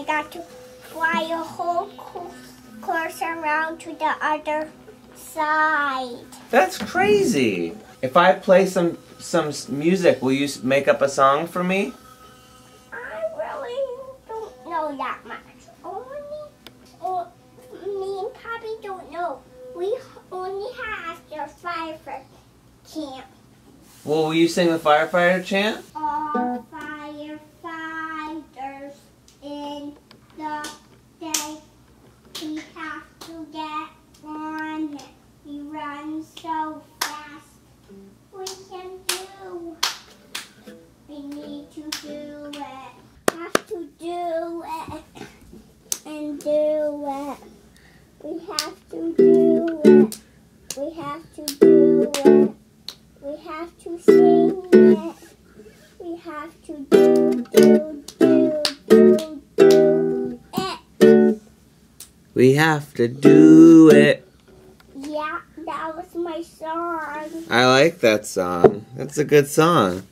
I got to fly a whole co- course around to the other side. That's crazy. If I play some some music, will you make up a song for me? I really don't know that much. Only, oh, me and Poppy don't know. We only have the firefighter camp. Well, will you sing the firefighter chant firefighters in the day. We have to get on it. We so fast. We can do. We need to do it. Have to do it. And do it. We have to do it. We have to do it. We have to sing it. We have to do, do, do, do, do it. We have to do it. That was my song. I like that song. That's a good song.